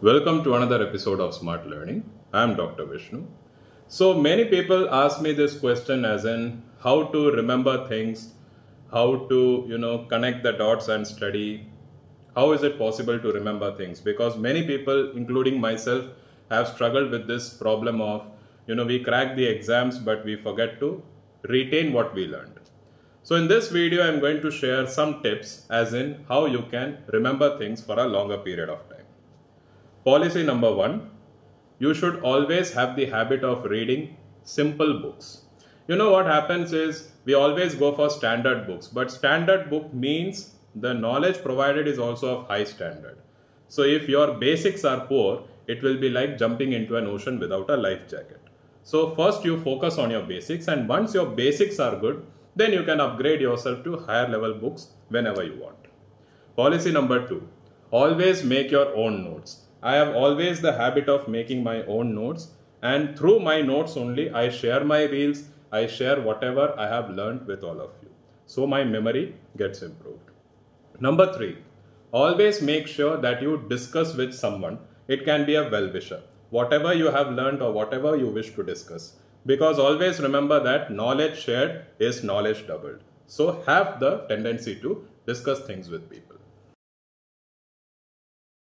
Welcome to another episode of Smart Learning. I am Dr. Vishnu. So many people ask me this question as in how to remember things, how to, you know, connect the dots and study. How is it possible to remember things? Because many people, including myself, have struggled with this problem of, you know, we crack the exams but we forget to retain what we learned. So in this video, I'm going to share some tips as in how you can remember things for a longer period of time. Policy number one, you should always have the habit of reading simple books. You know what happens is we always go for standard books, but standard book means the knowledge provided is also of high standard. So if your basics are poor, it will be like jumping into an ocean without a life jacket. So first you focus on your basics and once your basics are good, then you can upgrade yourself to higher level books whenever you want. Policy number two, always make your own notes. I have always the habit of making my own notes and through my notes only I share my reels, I share whatever I have learned with all of you. So my memory gets improved. Number three, always make sure that you discuss with someone. It can be a well-wisher. Whatever you have learned or whatever you wish to discuss. Because always remember that knowledge shared is knowledge doubled. So have the tendency to discuss things with people.